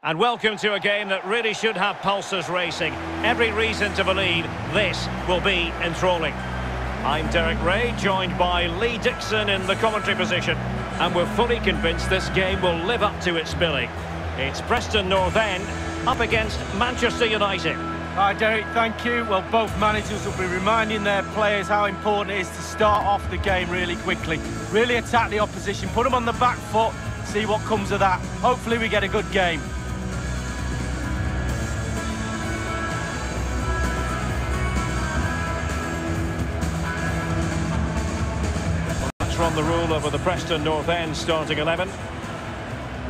And welcome to a game that really should have pulses racing. Every reason to believe this will be enthralling. I'm Derek Ray, joined by Lee Dixon in the commentary position. And we're fully convinced this game will live up to its billing. It's Preston North End up against Manchester United. Hi Derek, thank you. Well, both managers will be reminding their players how important it is to start off the game really quickly. Really attack the opposition, put them on the back foot, see what comes of that. Hopefully we get a good game. The rule over the Preston North End starting 11.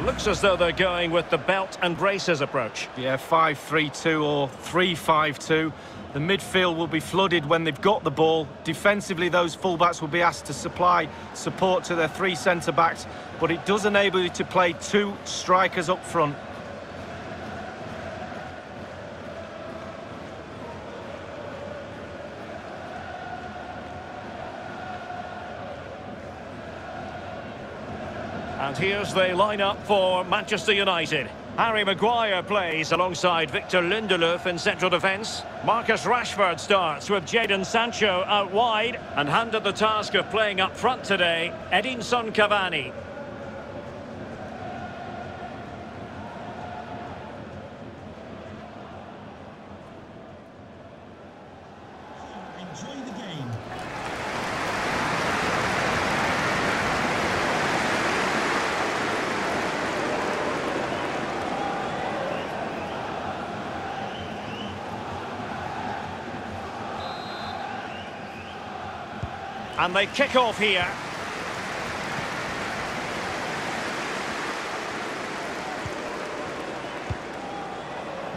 Looks as though they're going with the belt and braces approach. Yeah, 5-3-2 or 3-5-2. The midfield will be flooded when they've got the ball. Defensively, those fullbacks will be asked to supply support to their three centre-backs, but it does enable you to play two strikers up front. Here's the lineup for Manchester United. Harry Maguire plays alongside Victor Lindelof in central defence. Marcus Rashford starts with Jadon Sancho out wide and handed the task of playing up front today, Edinson Cavani. And they kick off here.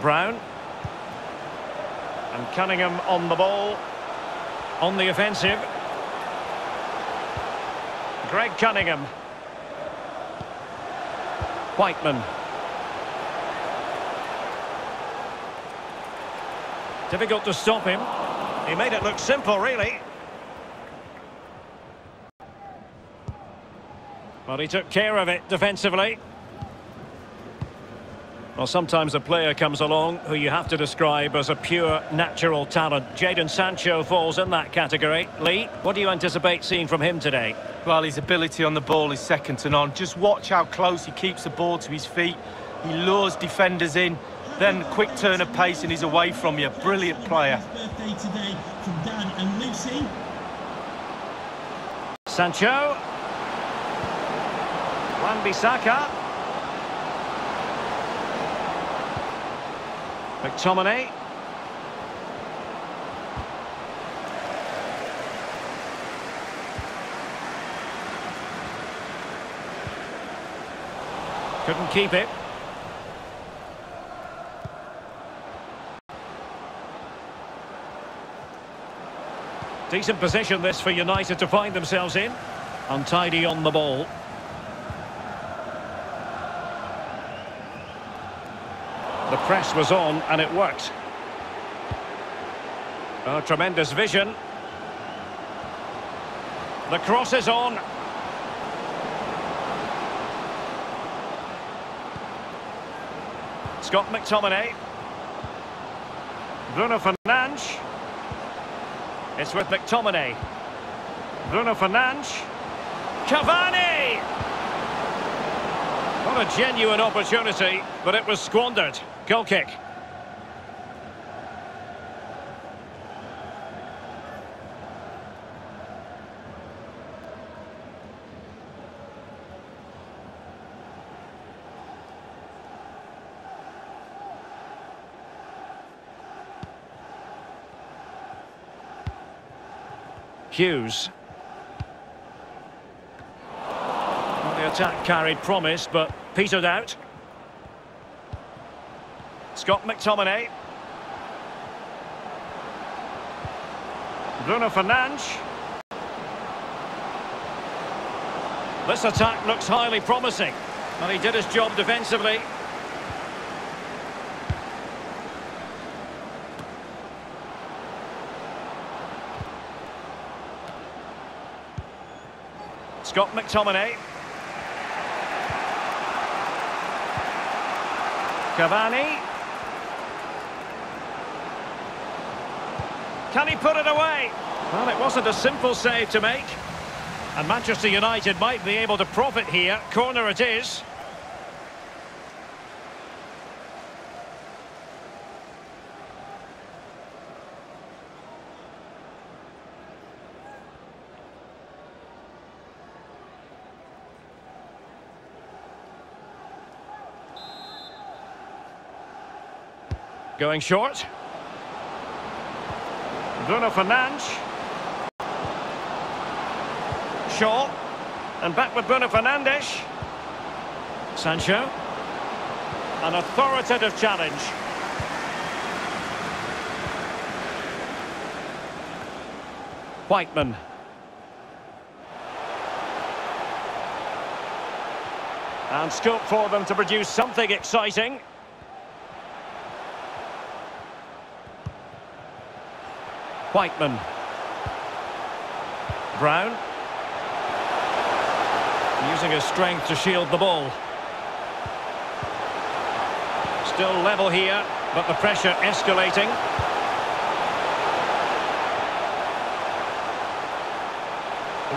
Browne. And Cunningham on the ball. On the offensive. Greg Cunningham. Whiteman. Difficult to stop him. He made it look simple, really. But he took care of it defensively. Well, sometimes a player comes along who you have to describe as a pure natural talent. Jadon Sancho falls in that category. Lee, what do you anticipate seeing from him today? Well, his ability on the ball is second to none. Just watch how close he keeps the ball to his feet. He lures defenders in, then quick turn of pace and he's away from you. Brilliant player. Sancho. Wan-Bissaka. McTominay. Couldn't keep it. Decent position this for United to find themselves in. Untidy on the ball. Press was on and it worked. Oh, tremendous vision. The cross is on. Scott McTominay. Bruno Fernandes. It's with McTominay. Bruno Fernandes. Cavani! Not a genuine opportunity, but it was squandered. Goal kick. Hughes. The attack carried promise, but petered out. Scott McTominay. Bruno Fernandes. This attack looks highly promising. And he did his job defensively. Scott McTominay. Cavani. Can he put it away? Well, it wasn't a simple save to make. And Manchester United might be able to profit here. Corner it is. Going short. Bruno Fernandes. Shaw. And back with Bruno Fernandes. Sancho. An authoritative challenge. Whiteman. And scope for them to produce something exciting. Whiteman. Browne. Using his strength to shield the ball. Still level here, but the pressure escalating.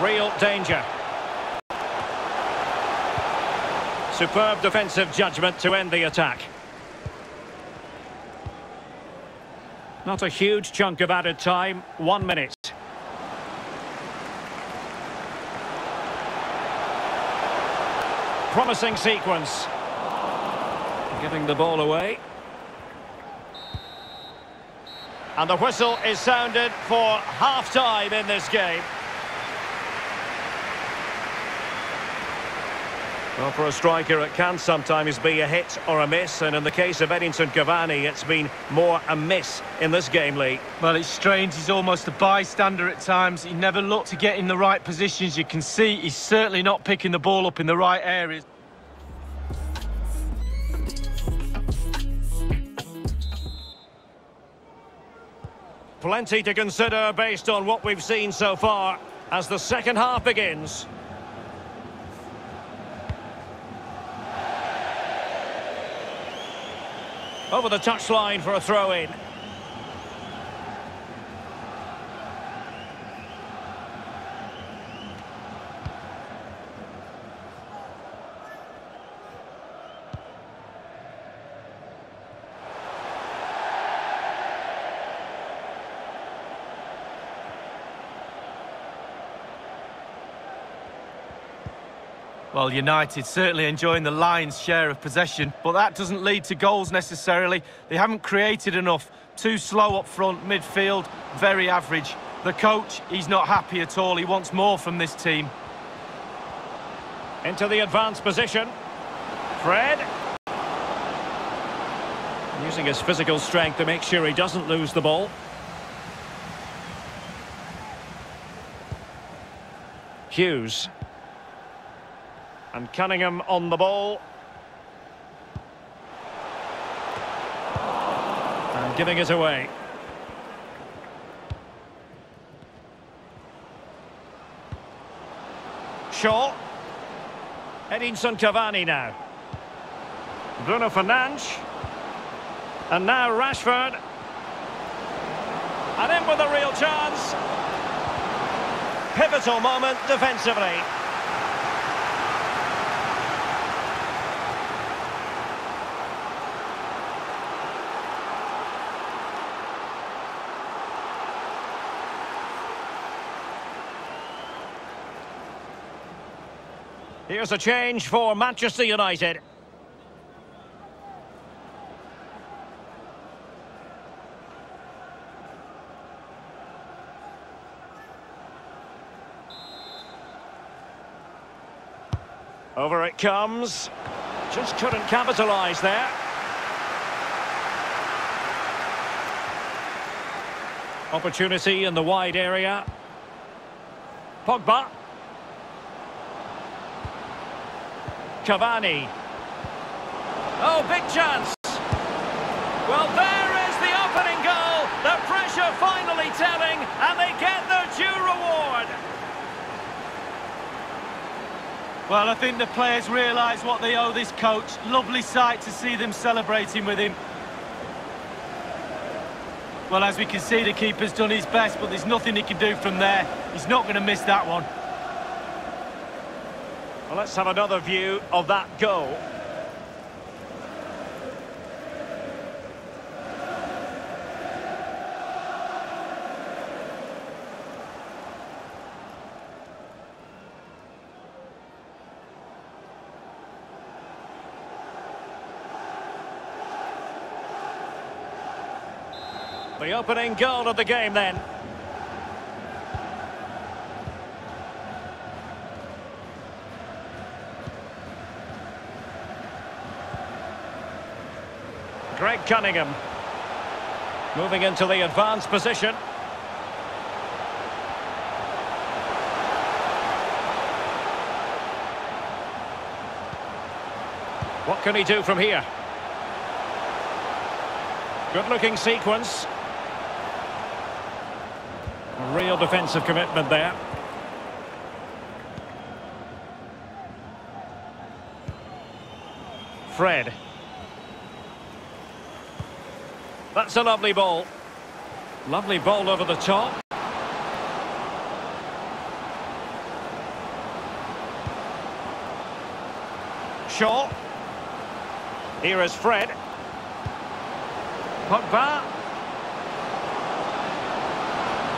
Real danger. Superb defensive judgment to end the attack. Not a huge chunk of added time, one minute. Promising sequence. Giving the ball away. And the whistle is sounded for half-time in this game. Well, for a striker, it can sometimes be a hit or a miss, and in the case of Edinson Cavani, it's been more a miss in this game, Lee. Well, it's strange. He's almost a bystander at times. He never looked to get in the right positions. You can see he's certainly not picking the ball up in the right areas. Plenty to consider based on what we've seen so far as the second half begins. Over the touchline for a throw-in. Well, United certainly enjoying the lion's share of possession, but that doesn't lead to goals necessarily. They haven't created enough. Too slow up front, midfield, very average. The coach, he's not happy at all. He wants more from this team. Into the advanced position. Fred. Using his physical strength to make sure he doesn't lose the ball. Hughes. And Cunningham on the ball. And giving it away. Shaw. Edinson Cavani now. Bruno Fernandes. And now Rashford. And in with a real chance. Pivotal moment defensively. Here's a change for Manchester United. Over it comes. Just couldn't capitalise there. Opportunity in the wide area. Pogba. Cavani. Oh, big chance. Well, there is the opening goal. The pressure finally telling, and they get their due reward. Well, I think the players realise what they owe this coach. Lovely sight to see them celebrating with him. Well, as we can see, the keeper's done his best, but there's nothing he can do from there. He's not going to miss that one. Well, let's have another view of that goal. The opening goal of the game then. Cunningham. Moving into the advanced position. What can he do from here? Good looking sequence. Real defensive commitment there. Fred. That's a lovely ball. Lovely ball over the top. Shaw. Here is Fred. Pogba.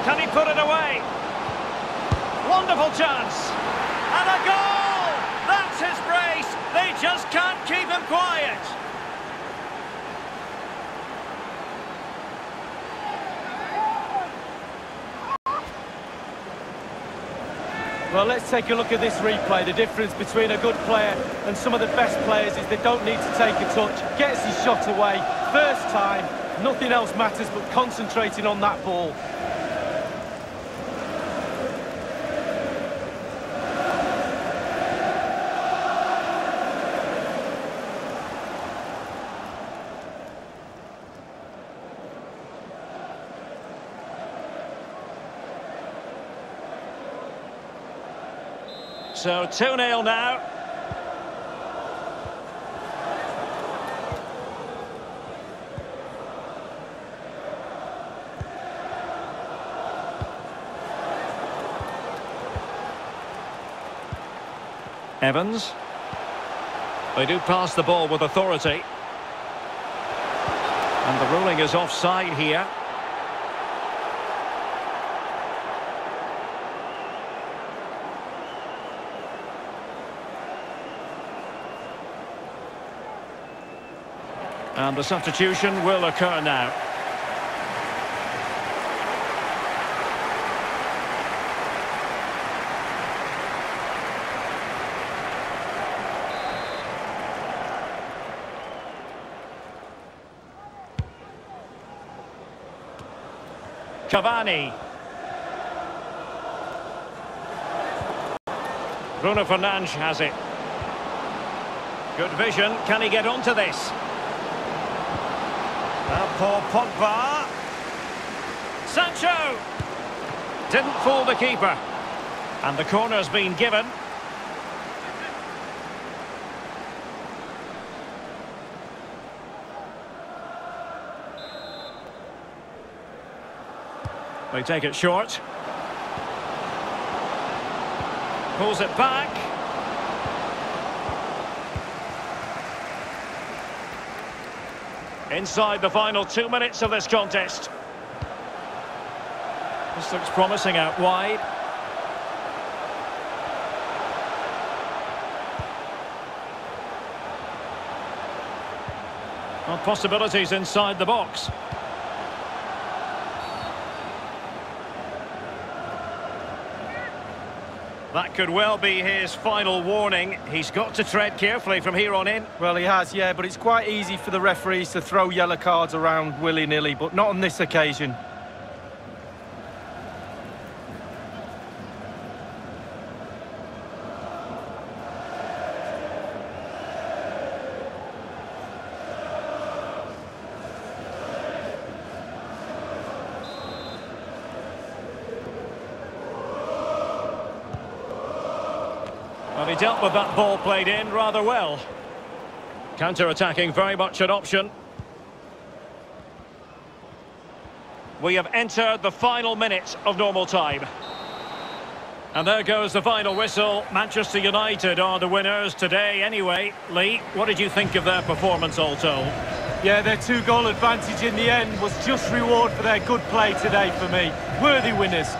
Can he put it away? Wonderful chance. And a goal! That's his brace. They just can't keep him quiet. Well, let's take a look at this replay. The difference between a good player and some of the best players is they don't need to take a touch. Gets his shot away. First time. Nothing else matters but concentrating on that ball. So 2-0 now. Evans. They do pass the ball with authority. And the ruling is offside here. And the substitution will occur now. Cavani. Bruno Fernandes has it. Good vision. Can he get onto this? Paul Pogba. Sancho! Didn't fool the keeper. And the corner's been given. They take it short. Pulls it back. Inside the final two minutes of this contest. This looks promising out wide. Well, possibilities inside the box. That could well be his final warning. He's got to tread carefully from here on in. Well, he has, yeah, but it's quite easy for the referees to throw yellow cards around willy-nilly, but not on this occasion. Well, he dealt with that ball played in rather well. Counter-attacking, very much an option. We have entered the final minutes of normal time. And there goes the final whistle. Manchester United are the winners today anyway. Lee, what did you think of their performance all told? Yeah, their two-goal advantage in the end was just reward for their good play today for me. Worthy winners.